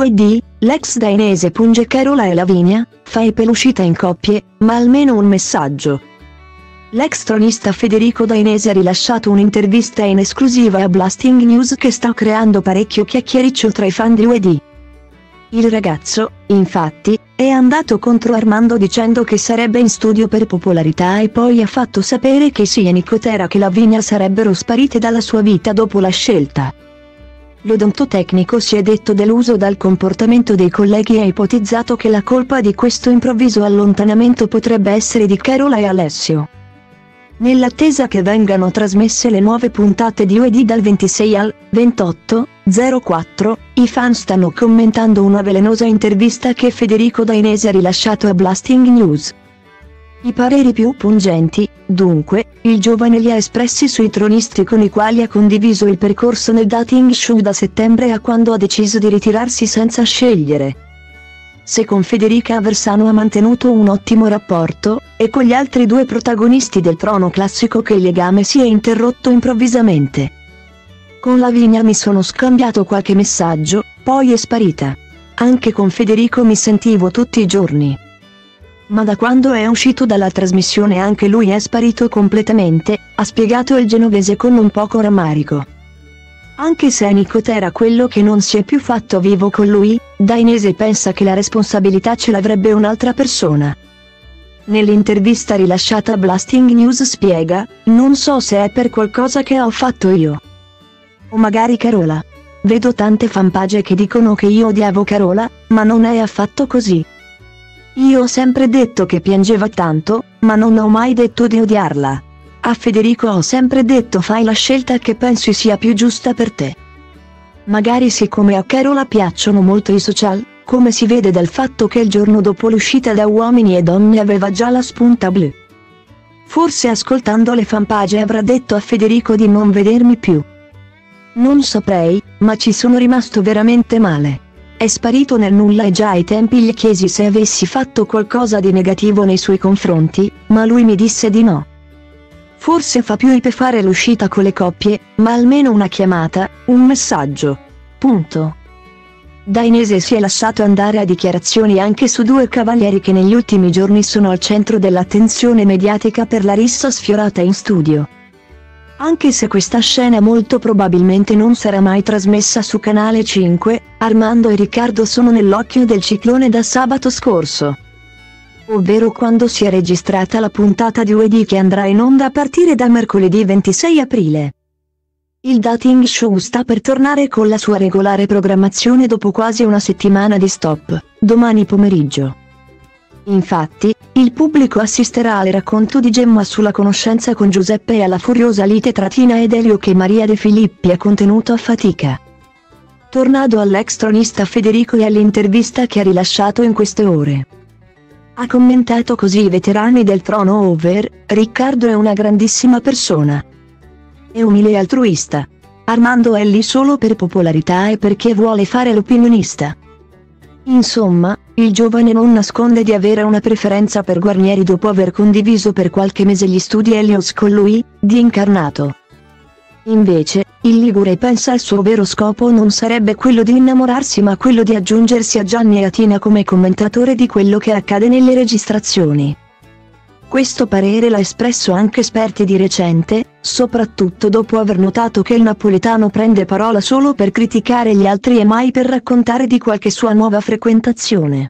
UED, l'ex dainese punge Carola e Lavinia, fai per l'uscita in coppie, ma almeno un messaggio. L'ex tronista Federico Dainese ha rilasciato un'intervista in esclusiva a Blasting News che sta creando parecchio chiacchiericcio tra i fan di UED. Il ragazzo, infatti, è andato contro Armando dicendo che sarebbe in studio per popolarità e poi ha fatto sapere che sia Nicotera che Lavinia sarebbero sparite dalla sua vita dopo la scelta. L'odontotecnico si è detto deluso dal comportamento dei colleghi e ha ipotizzato che la colpa di questo improvviso allontanamento potrebbe essere di Carola e Alessio. Nell'attesa che vengano trasmesse le nuove puntate di UED dal 26 al 28 04, i fan stanno commentando una velenosa intervista che Federico Dainese ha rilasciato a Blasting News. I pareri più pungenti, dunque, il giovane li ha espressi sui tronisti con i quali ha condiviso il percorso nel dating show da settembre a quando ha deciso di ritirarsi senza scegliere. Se con Federica Aversano ha mantenuto un ottimo rapporto, e con gli altri due protagonisti del trono classico che il legame si è interrotto improvvisamente. Con Lavinia mi sono scambiato qualche messaggio, poi è sparita. Anche con Federico mi sentivo tutti i giorni. Ma da quando è uscito dalla trasmissione anche lui è sparito completamente, ha spiegato il genovese con un poco rammarico. Anche se Nicotera quello che non si è più fatto vivo con lui, Dainese pensa che la responsabilità ce l'avrebbe un'altra persona. Nell'intervista rilasciata a Blasting News spiega, non so se è per qualcosa che ho fatto io. O magari Carola. Vedo tante fanpage che dicono che io odiavo Carola, ma non è affatto così. Io ho sempre detto che piangeva tanto, ma non ho mai detto di odiarla. A Federico ho sempre detto fai la scelta che pensi sia più giusta per te. Magari siccome a Carola piacciono molto i social, come si vede dal fatto che il giorno dopo l'uscita da Uomini e Donne aveva già la spunta blu. Forse ascoltando le fanpage avrà detto a Federico di non vedermi più. Non saprei, ma ci sono rimasto veramente male. È sparito nel nulla e già ai tempi gli chiesi se avessi fatto qualcosa di negativo nei suoi confronti, ma lui mi disse di no. Forse fa più ipe fare l'uscita con le coppie, ma almeno una chiamata, un messaggio. Punto. Dainese si è lasciato andare a dichiarazioni anche su due cavalieri che negli ultimi giorni sono al centro dell'attenzione mediatica per la rissa sfiorata in studio. Anche se questa scena molto probabilmente non sarà mai trasmessa su Canale 5, Armando e Riccardo sono nell'occhio del ciclone da sabato scorso. Ovvero quando si è registrata la puntata di UED che andrà in onda a partire da mercoledì 26 aprile. Il dating show sta per tornare con la sua regolare programmazione dopo quasi una settimana di stop, domani pomeriggio. Infatti, il pubblico assisterà al racconto di Gemma sulla conoscenza con Giuseppe e alla furiosa lite tra Tina ed Elio che Maria De Filippi ha contenuto a fatica. Tornado all'ex tronista Federico e all'intervista che ha rilasciato in queste ore. Ha commentato così i veterani del trono over, Riccardo è una grandissima persona. È umile e altruista. Armando è lì solo per popolarità e perché vuole fare l'opinionista. Insomma, il giovane non nasconde di avere una preferenza per Guarnieri dopo aver condiviso per qualche mese gli studi Helios con lui, di incarnato. Invece, il Ligure pensa il suo vero scopo non sarebbe quello di innamorarsi ma quello di aggiungersi a Gianni e a Tina come commentatore di quello che accade nelle registrazioni. Questo parere l'ha espresso anche esperti di recente, soprattutto dopo aver notato che il napoletano prende parola solo per criticare gli altri e mai per raccontare di qualche sua nuova frequentazione.